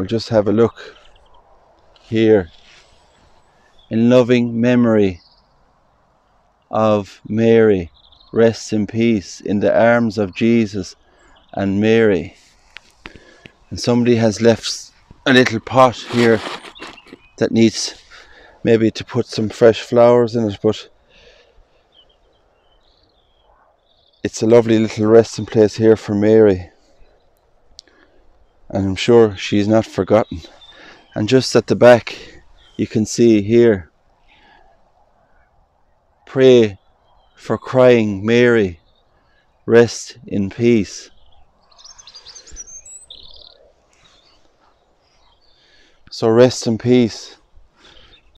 we'll just have a look here in loving memory of Mary. Rests in peace in the arms of Jesus and Mary. And somebody has left a little pot here that needs maybe to put some fresh flowers in it, but it's a lovely little resting place here for Mary. And I'm sure she's not forgotten. And just at the back, you can see here pray for crying Mary, rest in peace. So rest in peace.